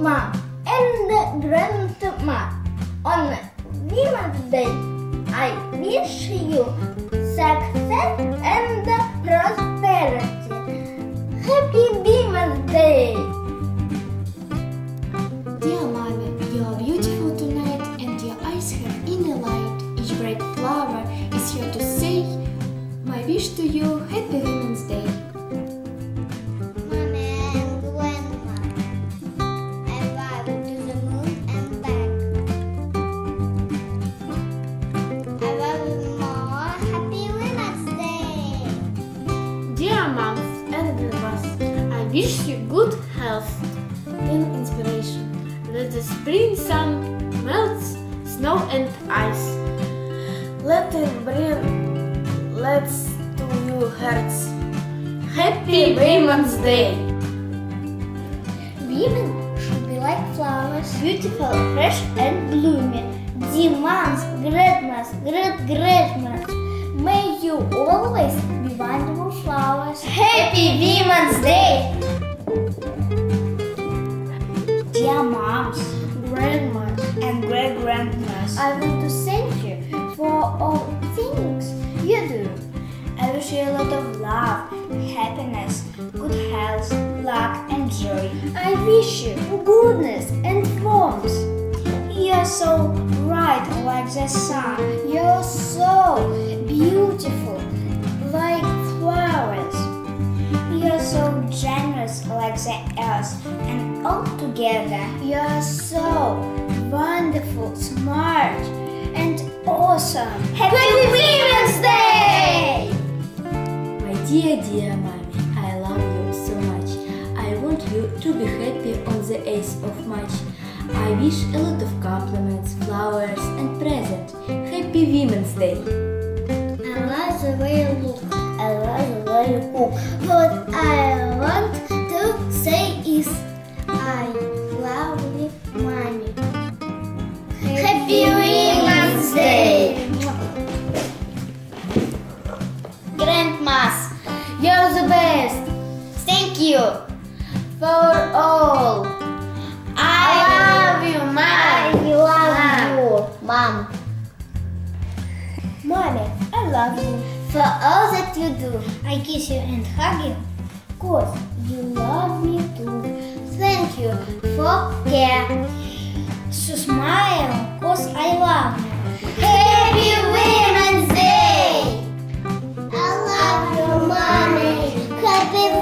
grandma and grandma. On Women's Day, I wish you success and prosperity. Happy Women's Day! Dear mommy, you are beautiful tonight and your eyes have inner light. Each bright flower is here to say, my wish to you, Happy Women's Day. Wish you good health and inspiration. Let the spring sun melts snow and ice. Let it bring let's to you hearts. Happy Women's Day! Women should be like flowers, beautiful, fresh, and blooming. Dear moms, grandmas, great grandmas, may you always be wonderful flowers. Happy Women's Day! Great grandmas, I want to thank you for all things you do. I wish you a lot of love, happiness, good health, luck, and joy. I wish you goodness and warmth. You're so bright like the sun. You're so beautiful generous like the earth. And all together, you're so wonderful, smart, and awesome. Happy Women's Day! My dear, dear mommy, I love you so much. I want you to be happy on the 8th of March. I wish a lot of compliments, flowers, and presents. Happy Women's Day! I love the way you look. I love the way you cook. What I want You're the best. Thank you for all. I love you, mom. I love you, mom. Mommy, I love you. For all that you do, I kiss you and hug you. Cause you love me too. Thank you for care. So smile, cause I love you. Day!